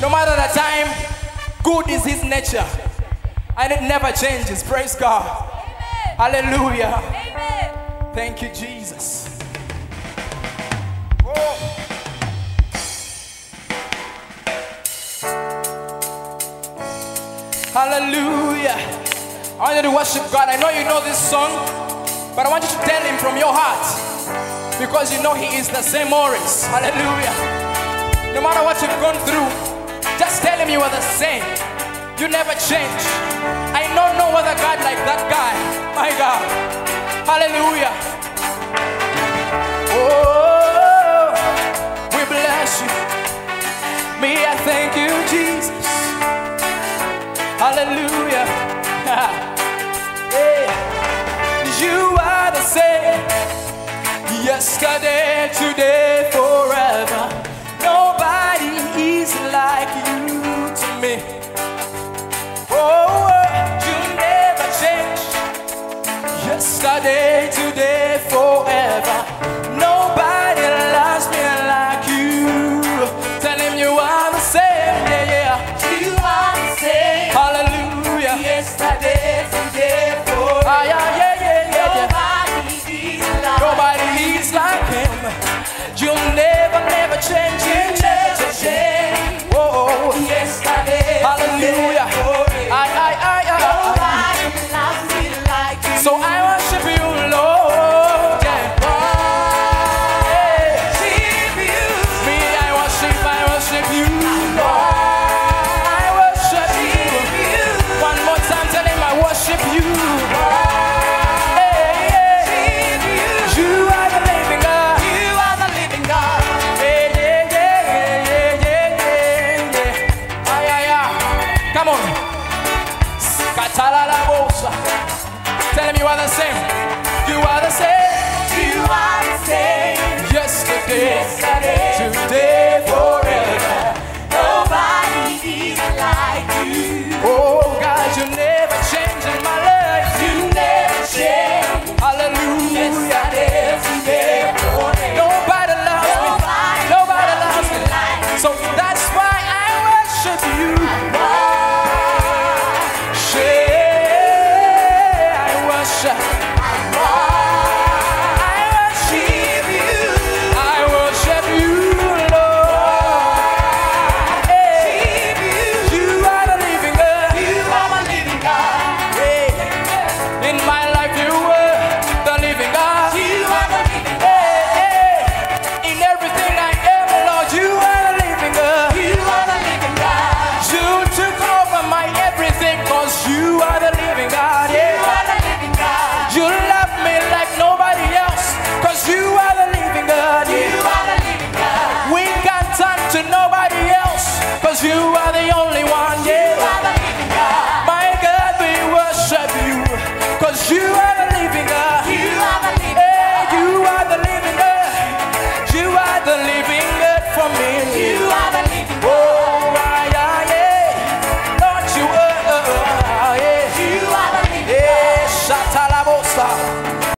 No matter the time, good is his nature. And it never changes. Praise God. Hallelujah. Amen. Thank you, Jesus. Whoa. Hallelujah. I want you to worship God. I know you know this song, but I want you to tell Him from your heart because you know He is the same always. Hallelujah. No matter what you've gone through, just tell Him you are the same. You never change. I know other God like that guy. My God. Hallelujah. Oh, we bless you. Me, I thank you, Jesus. Hallelujah. hey. You are the same. Yesterday, today, Yesterday, today, forever. Nobody loves me like you. Tell him you are the same. Yeah, yeah. You are the same. Hallelujah. Yesterday, today, forever. Ah, yeah, yeah, yeah, yeah, yeah. Nobody is like Nobody is like him. You'll never, never change. you. Are the same. You are the same. You are the same. Yesterday, Yesterday, today, forever. Nobody is like you. Oh God, you never change in my life. You never change. Hallelujah. Yesterday, today, forever. Nobody loves me. Nobody Nobody loves me like So that's why I worship you.